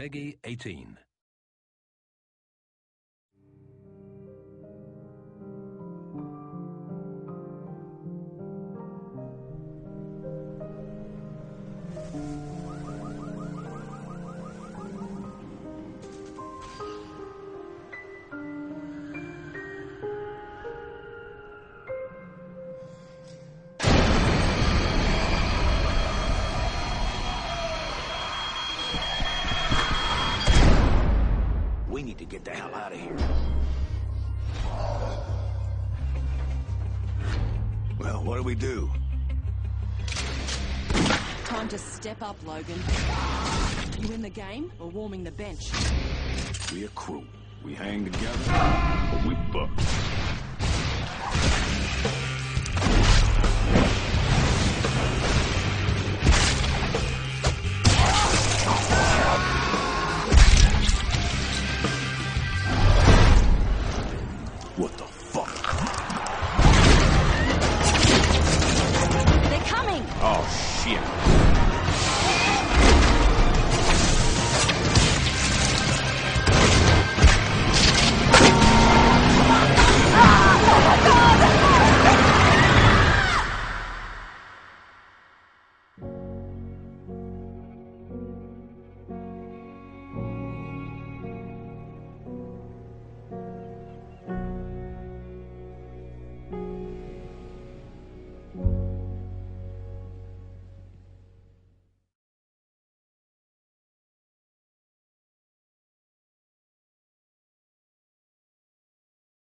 PEGI 18. We need to get the hell out of here. Well, what do we do? Time to step up, Logan. You in the game or warming the bench? We a crew. We hang together, or we buck.